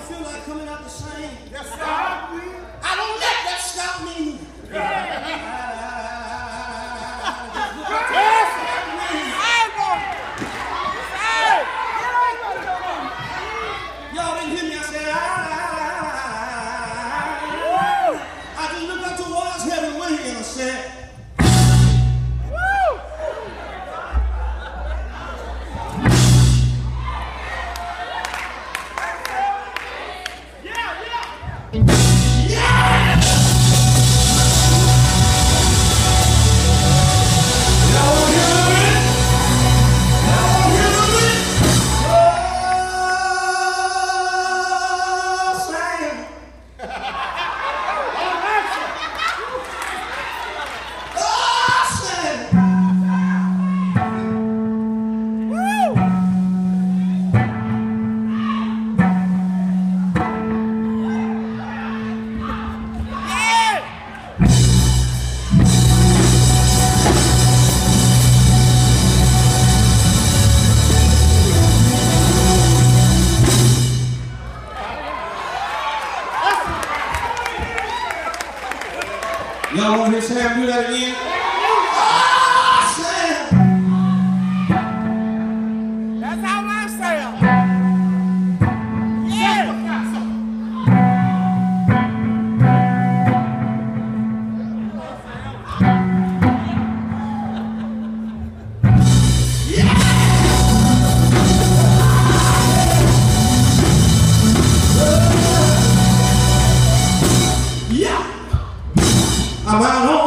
don't feel like coming out the same. Yes, sir. I don't let that stop me. Oh, Y'all want to hear Sam do that again? 上班上